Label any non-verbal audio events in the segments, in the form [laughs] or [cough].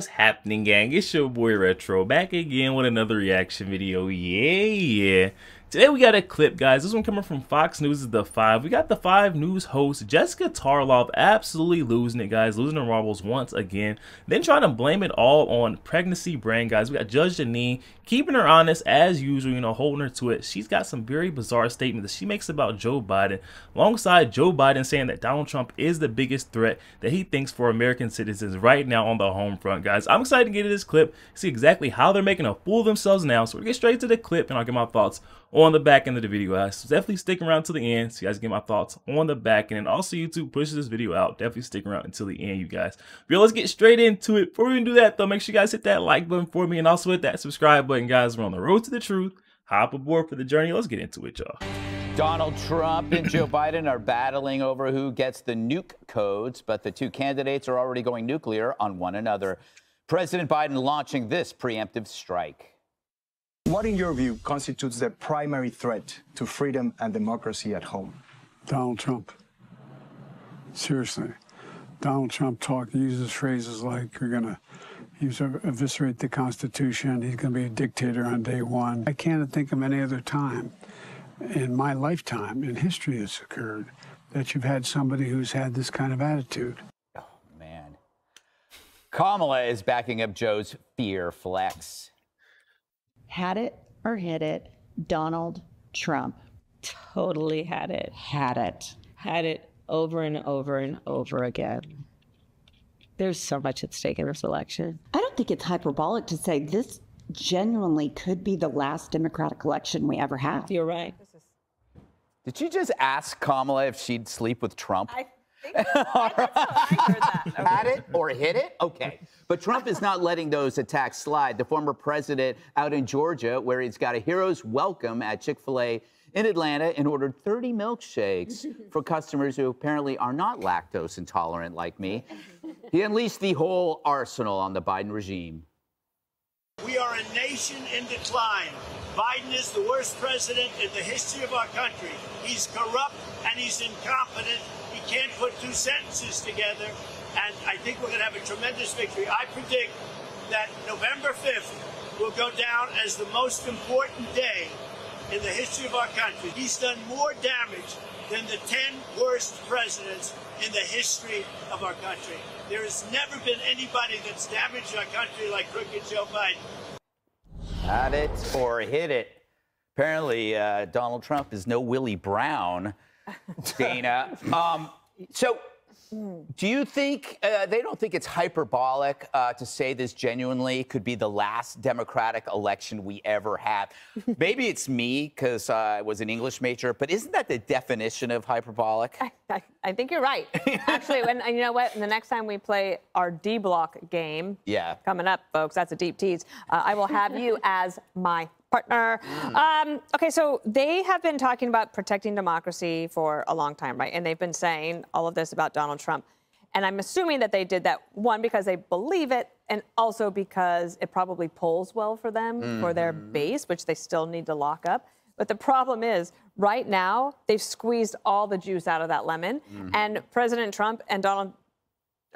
What's happening, gang? It's your boy Retro back again with another reaction video. Yeah, yeah. Today we got a clip, guys. This one coming from Fox News is the five. We got the five news host Jessica Tarlov absolutely losing it, guys, losing the marbles once again. Then trying to blame it all on pregnancy brain, guys. We got Judge Jeanine keeping her honest as usual, you know, holding her to it. She's got some very bizarre statements that she makes about Joe Biden, alongside Joe Biden saying that Donald Trump is the biggest threat that he thinks for American citizens right now on the home front, guys. I'm excited to get to this clip, see exactly how they're making a fool of themselves now. So we'll get straight to the clip and I'll get my thoughts the back end of the video, guys. So definitely stick around to the end so you guys get my thoughts on the back end. And also, YouTube pushes this video out. Definitely stick around until the end, you guys. But yo, let's get straight into it. Before we even do that, though, make sure you guys hit that like button for me and also hit that subscribe button, guys. We're on the road to the truth. Hop aboard for the journey. Let's get into it, y'all. Donald Trump and Joe [laughs] Biden are battling over who gets the nuke codes, but the two candidates are already going nuclear on one another. President Biden launching this preemptive strike. What, in your view, constitutes the primary threat to freedom and democracy at home? Donald Trump. Seriously. Donald Trump talk uses phrases like we're going to use eviscerate the Constitution. He's going to be a dictator on day one. I can't think of any other time in my lifetime in history that's occurred that you've had somebody who's had this kind of attitude. Oh, man. Kamala is backing up Joe's fear flex had it or hit it, Donald Trump. Totally had it. Had it. Had it over and over and over again. There's so much at stake in this election. I don't think it's hyperbolic to say this genuinely could be the last Democratic election we ever have. You're right. Did you just ask Kamala if she'd sleep with Trump? I [laughs] Had it or hit it? Okay. But Trump is not letting those attacks slide. The former president out in Georgia, where he's got a hero's welcome at Chick fil A in Atlanta and ordered 30 milkshakes [laughs] for customers who apparently are not lactose intolerant like me. [laughs] He unleashed the whole arsenal on the Biden regime. We are a nation in decline. Biden is the worst president in the history of our country. He's corrupt and he's incompetent can't put two sentences together, and I think we're going to have a tremendous victory. I predict that November 5th will go down as the most important day in the history of our country. He's done more damage than the 10 worst presidents in the history of our country. There has never been anybody that's damaged our country like crooked Joe Biden. Had it or hit it. Apparently, uh, Donald Trump is no Willie Brown. [laughs] Dana. Um, so, do you think uh, they don't think it's hyperbolic uh, to say this genuinely could be the last Democratic election we ever have? [laughs] Maybe it's me because uh, I was an English major, but isn't that the definition of hyperbolic? I, I, I think you're right. Actually, when you know what, the next time we play our D block game, yeah, coming up, folks, that's a deep tease. Uh, I will have you as my partner. Mm. Um, okay, so they have been talking about protecting democracy for a long time, right? And they've been saying all of this about Donald Trump. And I'm assuming that they did that, one, because they believe it, and also because it probably polls well for them, mm. for their mm-hmm. base, which they still need to lock up. But the problem is, right now, they've squeezed all the juice out of that lemon. Mm. And President Trump and Donald,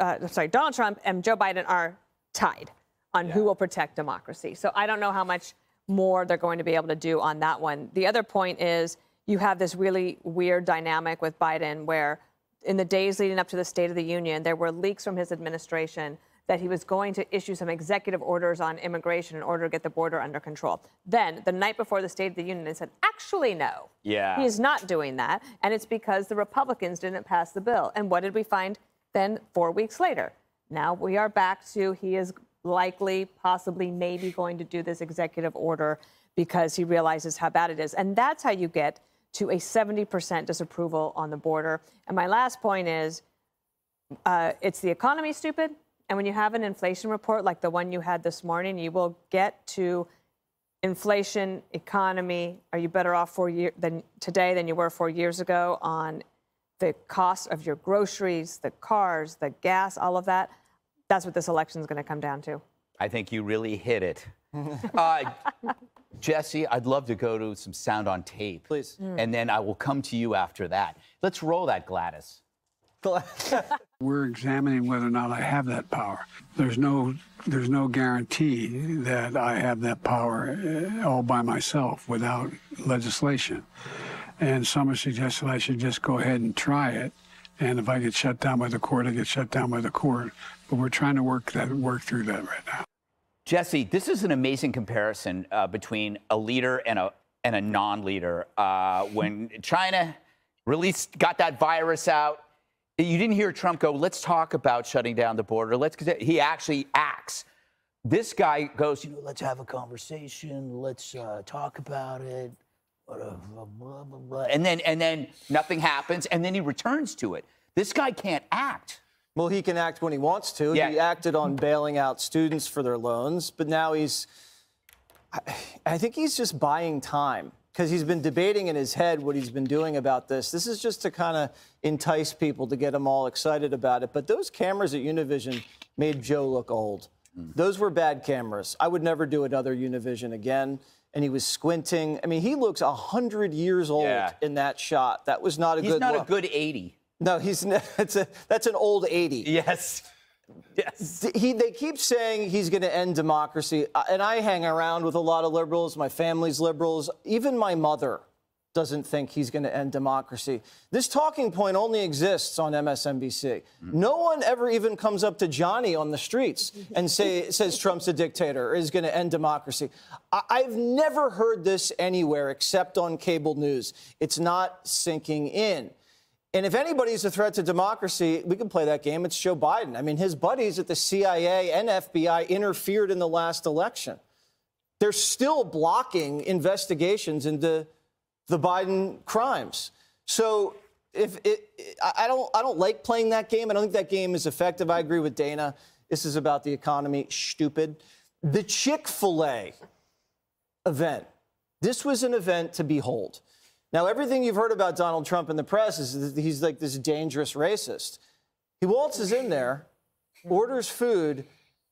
uh, sorry, Donald Trump and Joe Biden are tied on yeah. who will protect democracy. So I don't know how much more they're going to be able to do on that one. The other point is you have this really weird dynamic with Biden where in the days leading up to the State of the Union, there were leaks from his administration that he was going to issue some executive orders on immigration in order to get the border under control. Then, the night before the State of the Union, they said, actually, no. Yeah. He's not doing that. And it's because the Republicans didn't pass the bill. And what did we find then four weeks later? Now we are back to he is likely, possibly, maybe going to do this executive order because he realizes how bad it is. And that's how you get to a 70% disapproval on the border. And my last point is uh, it's the economy, stupid. And when you have an inflation report like the one you had this morning, you will get to inflation, economy. Are you better off four year, than today than you were four years ago on the cost of your groceries, the cars, the gas, all of that? That's what this election is going to come down to. I think you really hit it. [laughs] uh, Jesse, I'd love to go to some sound on tape. Please. Mm. And then I will come to you after that. Let's roll that, Gladys. [laughs] We're examining whether or not I have that power. There's no there's no guarantee that I have that power uh, all by myself without legislation. And someone suggested I should just go ahead and try it. And if I get shut down by the court, I get shut down by the court. But we're trying to work that work through that right now. Jesse, this is an amazing comparison uh, between a leader and a and a non-leader. Uh, when China released, got that virus out, you didn't hear Trump go, "Let's talk about shutting down the border." Let's. He actually acts. This guy goes, you know, let's have a conversation. Let's uh, talk about it. Blah, blah, blah, and then and then nothing happens, and then he returns to it. This guy can't act. Well, he can act when he wants to. Yeah. He acted on bailing out students for their loans, but now he's. I, I think he's just buying time because he's been debating in his head what he's been doing about this. This is just to kind of entice people to get them all excited about it. But those cameras at Univision made Joe look old. Hmm. Those were bad cameras. I would never do another Univision again. And he was squinting. I mean, he looks 100 years old Yeah. in that shot. That was not a He's good not look. a good 80. No, he's. [laughs] That's, a, that's an old 80. Yes. Yes. He, they keep saying he's going to end democracy, uh, and I hang around with a lot of liberals. My family's liberals. Even my mother doesn't think he's going to end democracy. This talking point only exists on MSNBC. No one ever even comes up to Johnny on the streets and say, [laughs] says Trump's a dictator or is going to end democracy. I, I've never heard this anywhere except on cable news. It's not sinking in. And if anybody's a threat to democracy, we can play that game. It's Joe Biden. I mean, his buddies at the CIA and FBI interfered in the last election. They're still blocking investigations into the Biden crimes. So if it, I don't, I don't like playing that game. I don't think that game is effective. I agree with Dana. This is about the economy. Stupid. The Chick Fil A event. This was an event to behold. Now, everything you've heard about Donald Trump in the press is that he's like this dangerous racist. He waltzes in there, orders food,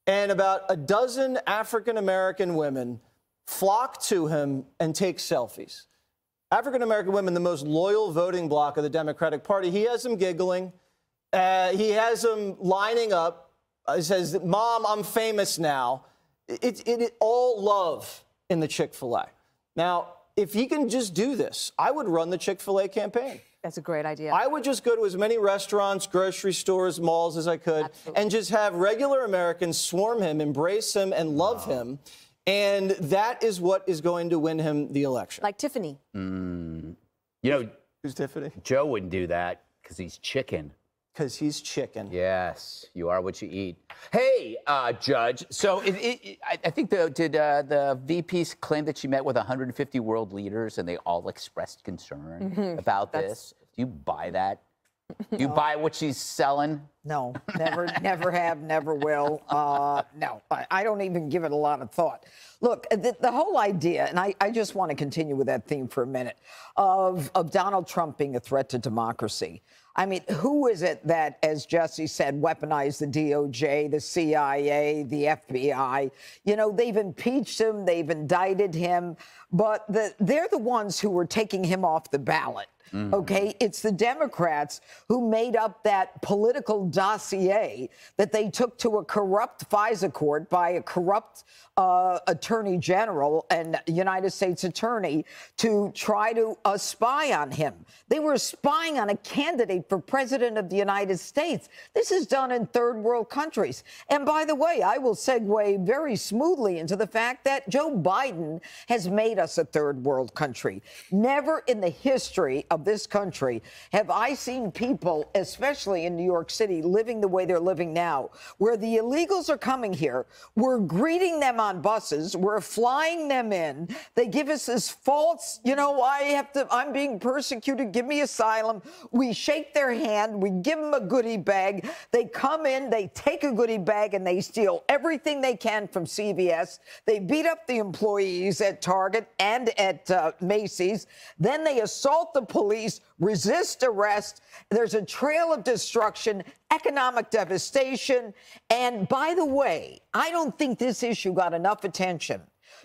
and about a dozen African American women flock to him and take selfies. African American women, the most loyal voting bloc of the Democratic Party. He has them giggling. Uh, he has them lining up. Uh, he says, Mom, I'm famous now. It's it, it, all love in the Chick fil A. Now, if he can just do this, I would run the Chick fil A campaign. That's a great idea. I would just go to as many restaurants, grocery stores, malls as I could, and just have regular Americans swarm him, embrace him, and love him. And that is what is going to win him the election. like Tiffany. Mm. You know, Who's Tiffany? Joe wouldn't do that because he's chicken. Because he's chicken. Yes, you are what you eat. Hey, uh, Judge. So it, it, it- I, I think the did uh, the VP claim that she met with 150 world leaders and they all expressed concern about this. Do you buy that? Do you buy what she's selling? No, never, [laughs] never have, never will. Uh, no, I, I don't even give it a lot of thought. Look, the, the whole idea, and I, I just want to continue with that theme for a minute, of, of Donald Trump being a threat to democracy. I mean, who is it that, as Jesse said, weaponized the DOJ, the CIA, the FBI? You know, they've impeached him, they've indicted him, but the, they're the ones who were taking him off the ballot. Okay, it's the Democrats who made up that political dossier that they took to a corrupt FISA court by a corrupt uh, attorney general and United States attorney to try to uh, spy on him. They were spying on a candidate for president of the United States. This is done in third world countries. And by the way, I will segue very smoothly into the fact that Joe Biden has made us a third world country. Never in the history of this country have I seen people, especially in New York City, living the way they're living now, where the illegals are coming here. We're greeting them on buses. We're flying them in. They give us this false, you know, I have to, I'm being persecuted. Give me asylum. We shake their hand. We give them a goodie bag. They come in, they take a goodie bag, and they steal everything they can from CVS. They beat up the employees at Target and at uh, Macy's. Then they assault the police, resist arrest. There's a trail of destruction, economic devastation. And by the way, I don't think this issue got enough attention.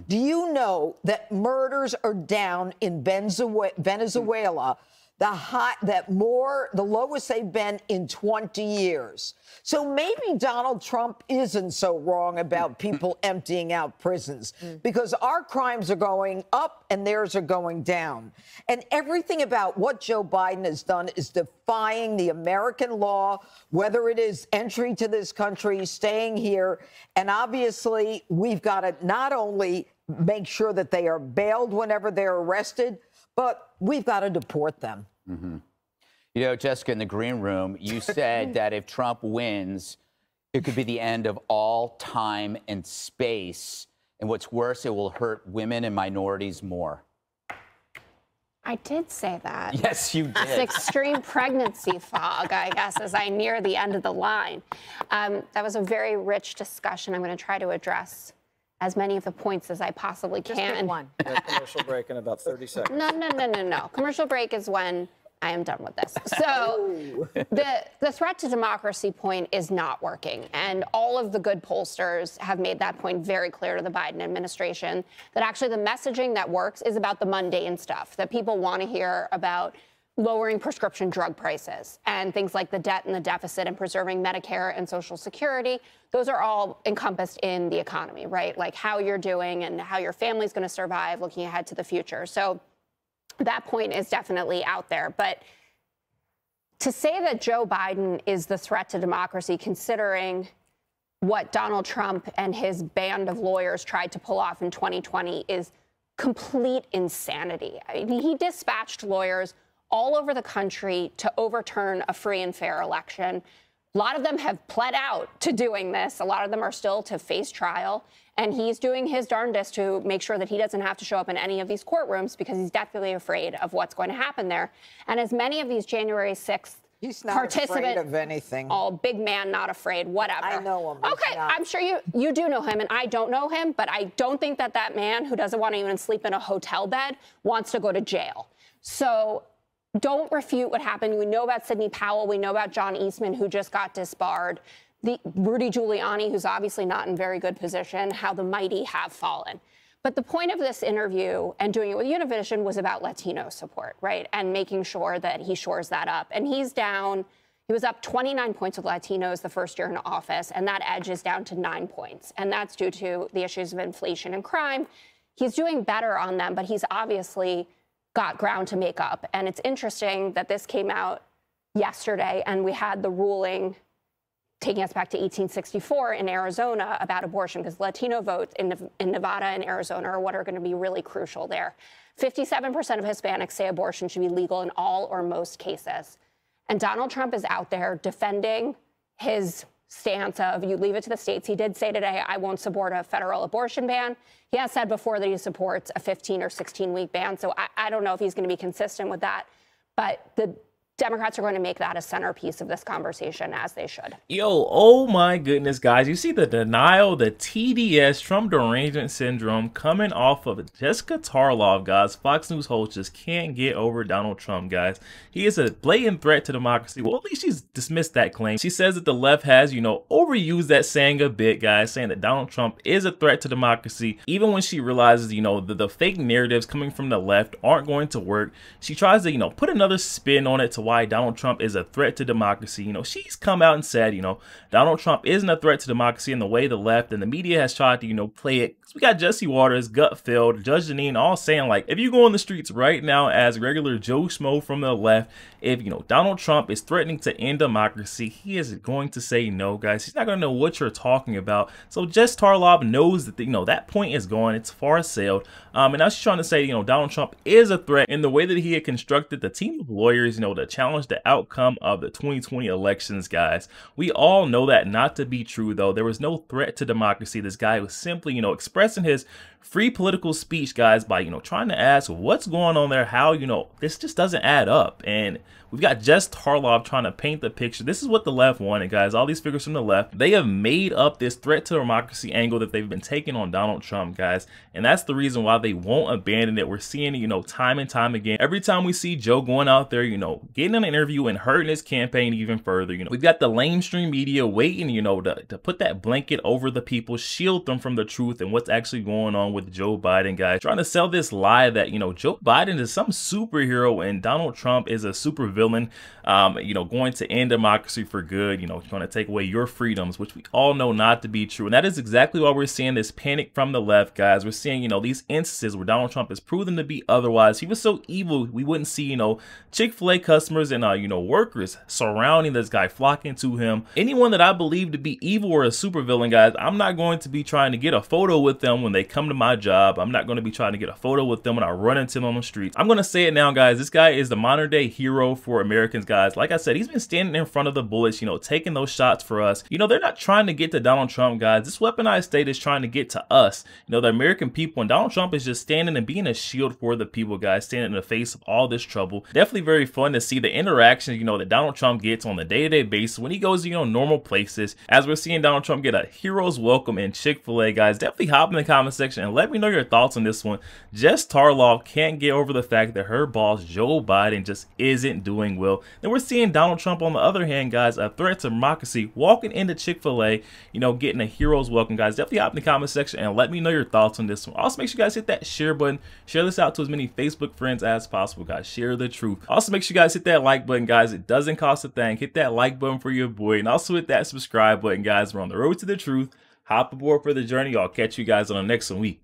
Do you know that murders are down in Venezuela? The high, that more, the lowest they've been in 20 years. So maybe Donald Trump isn't so wrong about [laughs] people emptying out prisons mm. because our crimes are going up and theirs are going down. And everything about what Joe Biden has done is defying the American law, whether it is entry to this country, staying here. And obviously, we've got to not only make sure that they are bailed whenever they're arrested, but we've got to deport them. You know, Jessica, in the green room, you [laughs] said that if Trump wins, it could be the end of all time and space. And what's worse, it will hurt women and minorities more. I did say that. Yes, you did. It's did. extreme [laughs] pregnancy fog, I guess, as I near the end of the line. Um, that was a very rich discussion. I'm going to try to address as many of the points as I possibly Just can. pick one. [laughs] commercial break in about 30 seconds. No, no, no, no, no. Commercial break is when I am done with this. [laughs] So the the threat to democracy point is not working, and all of the good pollsters have made that point very clear to the Biden administration. That actually the messaging that works is about the mundane stuff that people want to hear about. Lowering prescription drug prices and things like the debt and the deficit and preserving Medicare and Social Security. Those are all encompassed in the economy, right? Like how you're doing and how your family's going to survive looking ahead to the future. So that point is definitely out there. But to say that Joe Biden is the threat to democracy, considering what Donald Trump and his band of lawyers tried to pull off in 2020, is complete insanity. I mean, he dispatched lawyers all over the country to overturn a free and fair election. A lot of them have pled out to doing this. A lot of them are still to face trial. And he's doing his darndest to make sure that he doesn't have to show up in any of these courtrooms because he's deathly afraid of what's going to happen there. And as many of these January 6th He's not participant, afraid of anything. Oh, big man, not afraid, whatever. I know him. Okay, not. I'm sure you you do know him, and I don't know him, but I don't think that that man who doesn't want to even sleep in a hotel bed wants to go to jail. So don't refute what happened. We know about Sidney Powell. We know about John Eastman, who just got disbarred. The Rudy Giuliani, who's obviously not in very good position. How the mighty have fallen. But the point of this interview and doing it with Univision was about Latino support, right? And making sure that he shores that up. And he's down, he was up 29 points with Latinos the first year in office, and that edge is down to nine points. And that's due to the issues of inflation and crime. He's doing better on them, but he's obviously got ground to make up. And it's interesting that this came out yesterday, and we had the ruling taking us back to 1864 in Arizona about abortion, because Latino votes in, in Nevada and Arizona are what are going to be really crucial there. 57% of Hispanics say abortion should be legal in all or most cases. And Donald Trump is out there defending his stance of you leave it to the states. He did say today, I won't support a federal abortion ban. He has said before that he supports a 15 or 16 week ban. So I, I don't know if he's going to be consistent with that. But the Democrats are going to make that a centerpiece of this conversation, as they should. Yo, oh my goodness, guys. You see the denial, the TDS, Trump derangement syndrome coming off of Jessica Tarlov, guys. Fox News host just can't get over Donald Trump, guys. He is a blatant threat to democracy. Well, at least she's dismissed that claim. She says that the left has, you know, overused that saying a bit, guys, saying that Donald Trump is a threat to democracy. Even when she realizes, you know, the, the fake narratives coming from the left aren't going to work, she tries to, you know, put another spin on it to why Donald Trump is a threat to democracy. You know, she's come out and said, you know, Donald Trump isn't a threat to democracy in the way the left and the media has tried to, you know, play it. We got Jesse Watters, Gutfeld, Judge Jeanine all saying, like, if you go on the streets right now as regular Joe Schmo from the left, if, you know, Donald Trump is threatening to end democracy, he is going to say no, guys. He's not going to know what you're talking about. So Jess Tarlov knows that, you know, that point is gone. It's far sailed. Um, and now she's trying to say, you know, Donald Trump is a threat in the way that he had constructed the team of lawyers, you know, to challenge the outcome of the 2020 elections, guys. We all know that not to be true, though. There was no threat to democracy. This guy was simply, you know, expressing his free political speech, guys, by, you know, trying to ask what's going on there, how, you know, this just doesn't add up. And we've got Jess Tarlov trying to paint the picture. This is what the left wanted, guys. All these figures from the left, they have made up this threat to democracy angle that they've been taking on Donald Trump, guys. And that's the reason why they won't abandon it. We're seeing you know, time and time again. Every time we see Joe going out there, you know, getting getting an interview and hurting his campaign even further. You know, we've got the lamestream media waiting, you know, to, to put that blanket over the people, shield them from the truth and what's actually going on with Joe Biden, guys. Trying to sell this lie that, you know, Joe Biden is some superhero and Donald Trump is a supervillain, um, you know, going to end democracy for good, you know, going to take away your freedoms, which we all know not to be true. And that is exactly why we're seeing this panic from the left, guys. We're seeing, you know, these instances where Donald Trump is proven to be otherwise. He was so evil, we wouldn't see, you know, Chick-fil-A customers and, uh, you know, workers surrounding this guy, flocking to him. Anyone that I believe to be evil or a supervillain, guys, I'm not going to be trying to get a photo with them when they come to my job. I'm not going to be trying to get a photo with them when I run into them on the streets. I'm going to say it now, guys. This guy is the modern day hero for Americans, guys. Like I said, he's been standing in front of the bullets, you know, taking those shots for us. You know, they're not trying to get to Donald Trump, guys. This weaponized state is trying to get to us, you know, the American people. And Donald Trump is just standing and being a shield for the people, guys, standing in the face of all this trouble. Definitely very fun to see the interaction, you know, that Donald Trump gets on the day-to-day -day basis when he goes, you know, normal places. As we're seeing Donald Trump get a hero's welcome in Chick-fil-A, guys, definitely hop in the comment section and let me know your thoughts on this one. Jess Tarlov can't get over the fact that her boss, Joe Biden, just isn't doing well. Then we're seeing Donald Trump, on the other hand, guys, a threat to democracy, walking into Chick-fil-A, you know, getting a hero's welcome, guys. Definitely hop in the comment section and let me know your thoughts on this one. Also, make sure you guys hit that share button. Share this out to as many Facebook friends as possible, guys. Share the truth. Also, make sure you guys hit that like button, guys. It doesn't cost a thing. Hit that like button for your boy. And also hit that subscribe button, guys. We're on the road to the truth. Hop aboard for the journey. I'll catch you guys on the next one. We.